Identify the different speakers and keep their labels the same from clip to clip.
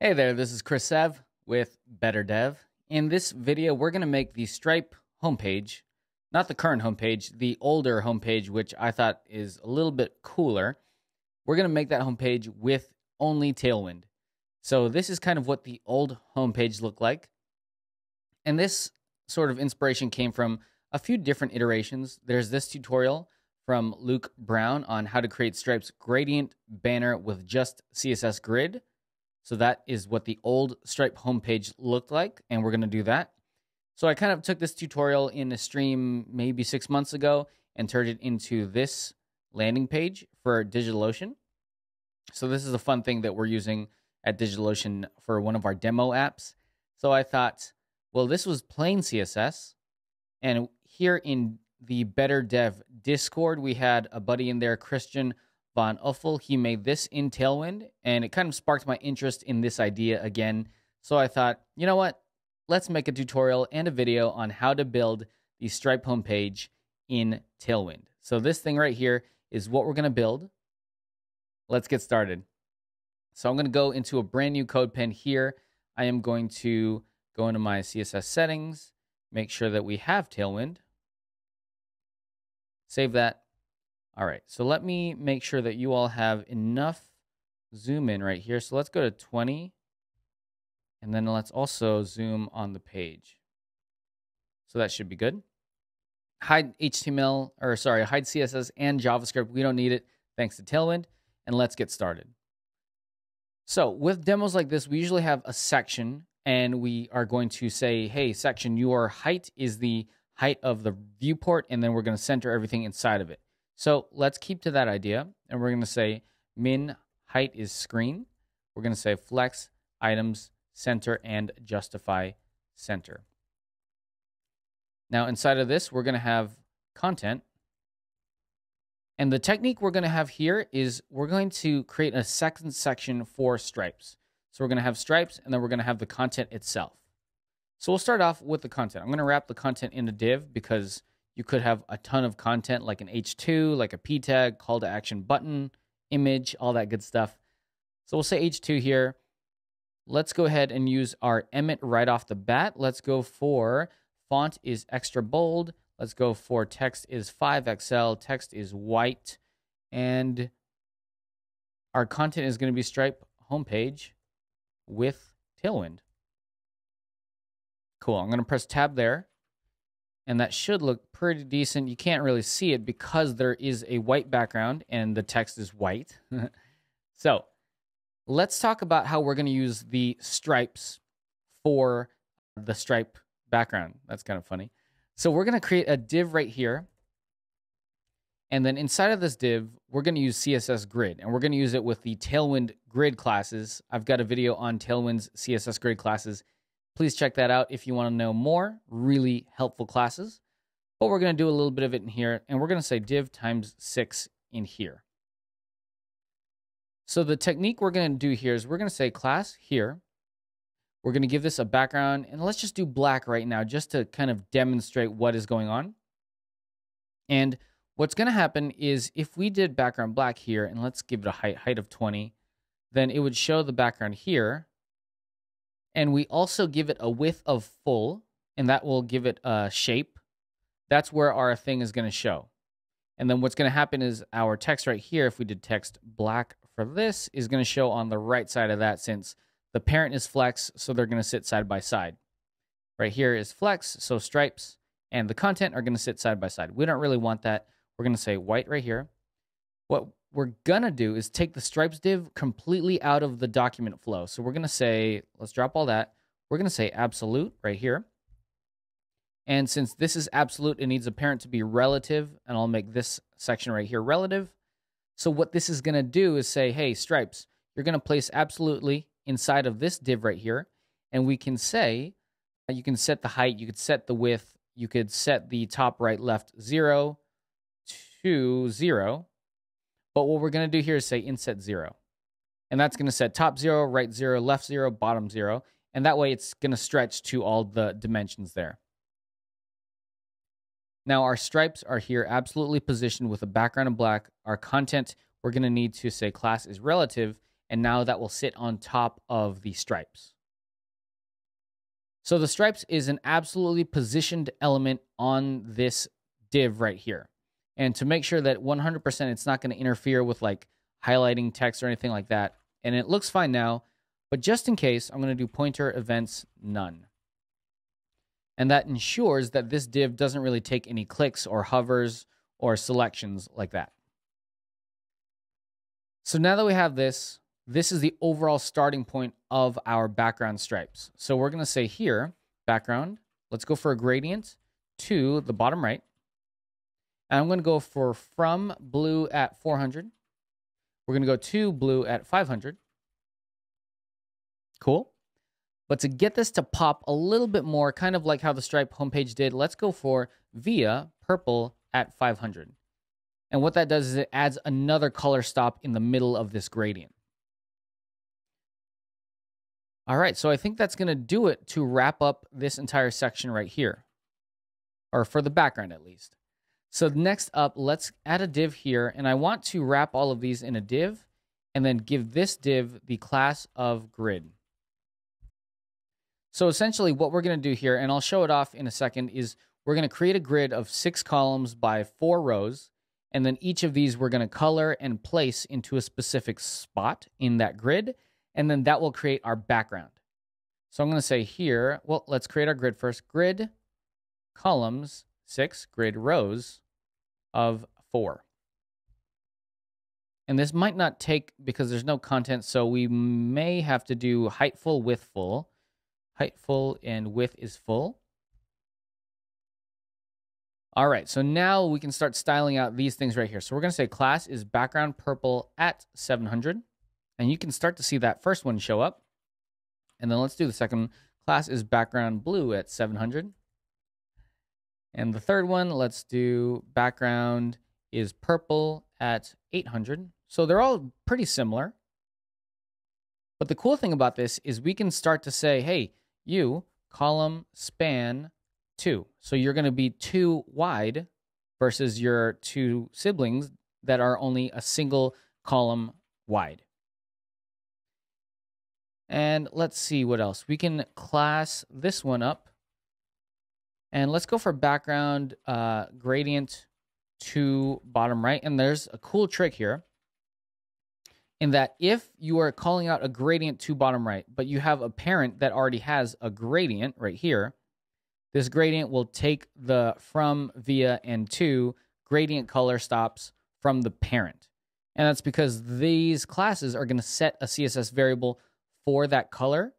Speaker 1: Hey there, this is Chris Sev with Better Dev. In this video, we're going to make the Stripe homepage, not the current homepage, the older homepage, which I thought is a little bit cooler. We're going to make that homepage with only Tailwind. So this is kind of what the old homepage looked like. And this sort of inspiration came from a few different iterations. There's this tutorial from Luke Brown on how to create Stripe's gradient banner with just CSS grid. So that is what the old Stripe homepage looked like, and we're going to do that. So I kind of took this tutorial in a stream maybe six months ago and turned it into this landing page for DigitalOcean. So this is a fun thing that we're using at DigitalOcean for one of our demo apps. So I thought, well, this was plain CSS, and here in the Better Dev Discord, we had a buddy in there, Christian Von Uffel. He made this in Tailwind, and it kind of sparked my interest in this idea again. So I thought, you know what? Let's make a tutorial and a video on how to build the Stripe homepage in Tailwind. So this thing right here is what we're going to build. Let's get started. So I'm going to go into a brand new CodePen here. I am going to go into my CSS settings, make sure that we have Tailwind. Save that, all right, so let me make sure that you all have enough zoom in right here. So let's go to 20, and then let's also zoom on the page. So that should be good. Hide HTML, or sorry, hide CSS and JavaScript. We don't need it thanks to Tailwind. And let's get started. So with demos like this, we usually have a section and we are going to say, hey, section, your height is the height of the viewport, and then we're going to center everything inside of it. So let's keep to that idea. And we're going to say min height is screen. We're going to say flex items center and justify center. Now inside of this, we're going to have content. And the technique we're going to have here is we're going to create a second section for stripes. So we're going to have stripes and then we're going to have the content itself. So we'll start off with the content. I'm going to wrap the content in a div because you could have a ton of content like an H2, like a P tag, call to action button, image, all that good stuff. So we'll say H2 here. Let's go ahead and use our Emmet right off the bat. Let's go for font is extra bold. Let's go for text is 5XL, text is white, and our content is going to be Stripe homepage with Tailwind. Cool. I'm going to press tab there and that should look pretty decent. You can't really see it because there is a white background and the text is white. so let's talk about how we're going to use the stripes for the stripe background. That's kind of funny. So we're going to create a div right here. And then inside of this div, we're going to use CSS Grid, and we're going to use it with the Tailwind Grid classes. I've got a video on Tailwind's CSS Grid classes Please check that out if you want to know more. Really helpful classes. But we're going to do a little bit of it in here, and we're going to say div times 6 in here. So the technique we're going to do here is we're going to say class here. We're going to give this a background, and let's just do black right now just to kind of demonstrate what is going on. And what's going to happen is if we did background black here, and let's give it a height, height of 20, then it would show the background here, and we also give it a width of full, and that will give it a shape. That's where our thing is going to show. And then what's going to happen is our text right here, if we did text black for this, is going to show on the right side of that since the parent is flex, so they're going to sit side by side. Right here is flex, so stripes, and the content are going to sit side by side. We don't really want that. We're going to say white right here. What we're gonna do is take the stripes div completely out of the document flow. So we're gonna say, let's drop all that. We're gonna say absolute right here. And since this is absolute, it needs a parent to be relative, and I'll make this section right here relative. So what this is gonna do is say, hey, stripes, you're gonna place absolutely inside of this div right here, and we can say, uh, you can set the height, you could set the width, you could set the top, right, left, zero to zero, but what we're going to do here is say inset zero. And that's going to set top zero, right zero, left zero, bottom zero. And that way it's going to stretch to all the dimensions there. Now our stripes are here absolutely positioned with a background of black. Our content, we're going to need to say class is relative. and now that will sit on top of the stripes. So the stripes is an absolutely positioned element on this div right here. And to make sure that 100% it's not going to interfere with like highlighting text or anything like that. And it looks fine now, but just in case, I'm going to do pointer events none. And that ensures that this div doesn't really take any clicks or hovers or selections like that. So now that we have this, this is the overall starting point of our background stripes. So we're going to say here, background, let's go for a gradient to the bottom right. And I'm going to go for from blue at 400. We're going to go to blue at 500. Cool. But to get this to pop a little bit more, kind of like how the Stripe homepage did, let's go for via purple at 500. And what that does is it adds another color stop in the middle of this gradient. All right, so I think that's going to do it to wrap up this entire section right here, or for the background at least. So next up, let's add a div here, and I want to wrap all of these in a div, and then give this div the class of grid. So essentially what we're going to do here, and I'll show it off in a second, is we're going to create a grid of six columns by four rows, and then each of these we're going to color and place into a specific spot in that grid, and then that will create our background. So I'm going to say here, well, let's create our grid first. Grid columns, six, grid rows of four. And this might not take because there's no content, so we may have to do height full, width full. Height full and width is full. All right, so now we can start styling out these things right here. So we're going to say class is background purple at 700. And you can start to see that first one show up. And then let's do the second. Class is background blue at 700. And the third one, let's do background is purple at 800. So they're all pretty similar. But the cool thing about this is we can start to say, hey, you column span two. So you're going to be two wide versus your two siblings that are only a single column wide. And let's see what else. We can class this one up. And let's go for background uh, gradient to bottom right. And there's a cool trick here in that if you are calling out a gradient to bottom right, but you have a parent that already has a gradient right here, this gradient will take the from, via, and to gradient color stops from the parent. And that's because these classes are going to set a CSS variable for that color.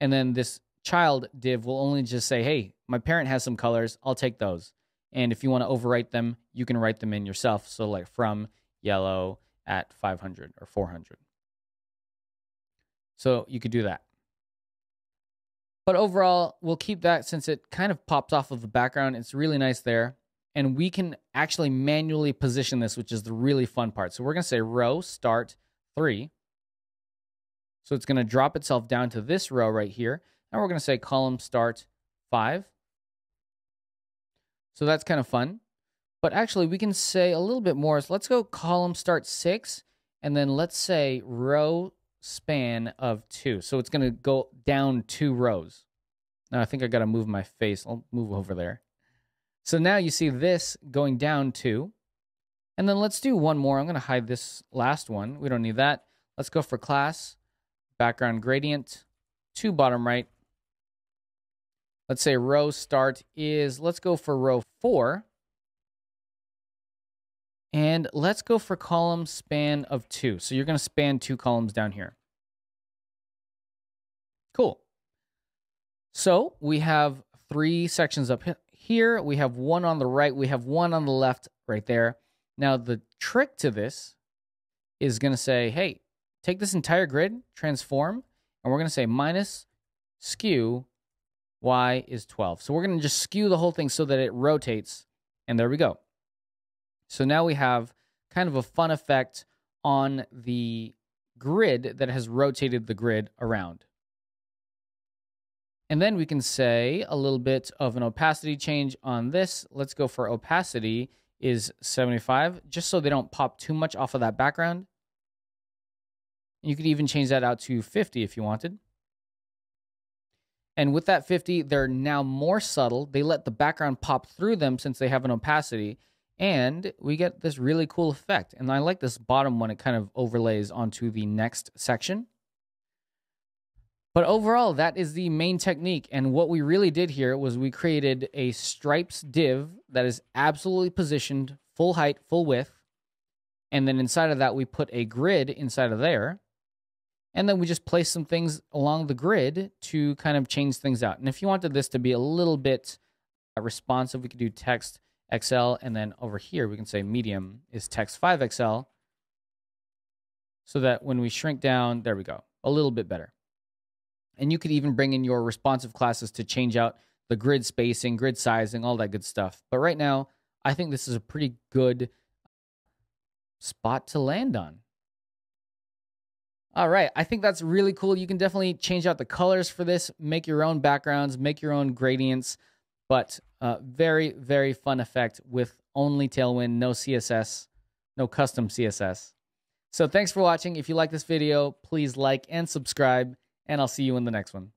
Speaker 1: And then this child div will only just say, hey, my parent has some colors. I'll take those. And if you want to overwrite them, you can write them in yourself. So, like from yellow at 500 or 400. So, you could do that. But overall, we'll keep that since it kind of pops off of the background. It's really nice there. And we can actually manually position this, which is the really fun part. So we're going to say row start three. So it's going to drop itself down to this row right here. And we're going to say column start five. So that's kind of fun. But actually, we can say a little bit more. So let's go column start six. And then let's say row span of two. So it's going to go down two rows. Now I think I got to move my face. I'll move over there. So now you see this going down two. And then let's do one more. I'm going to hide this last one. We don't need that. Let's go for class, background gradient, to bottom right. Let's say row start is, let's go for row four. And let's go for column span of two. So you're going to span two columns down here. Cool. So we have three sections up here. We have one on the right. We have one on the left right there. Now, the trick to this is going to say, hey, take this entire grid, transform, and we're going to say minus skew y is 12. So we're going to just skew the whole thing so that it rotates. And there we go. So now we have kind of a fun effect on the grid that has rotated the grid around. And then we can say a little bit of an opacity change on this. Let's go for opacity is 75, just so they don't pop too much off of that background. You could even change that out to 50 if you wanted. And with that 50, they're now more subtle. They let the background pop through them since they have an opacity. And we get this really cool effect. And I like this bottom one. It kind of overlays onto the next section. But overall, that is the main technique. And what we really did here was we created a stripes div that is absolutely positioned, full height, full width. And then inside of that, we put a grid inside of there. And then we just place some things along the grid to kind of change things out. And if you wanted this to be a little bit uh, responsive, we could do text XL. And then over here, we can say medium is text 5XL. So that when we shrink down, there we go, a little bit better. And you could even bring in your responsive classes to change out the grid spacing, grid sizing, all that good stuff. But right now, I think this is a pretty good spot to land on. All right, I think that's really cool. You can definitely change out the colors for this, make your own backgrounds, make your own gradients, but uh, very, very fun effect with only Tailwind, no CSS, no custom CSS. So thanks for watching. If you like this video, please like and subscribe, and I'll see you in the next one.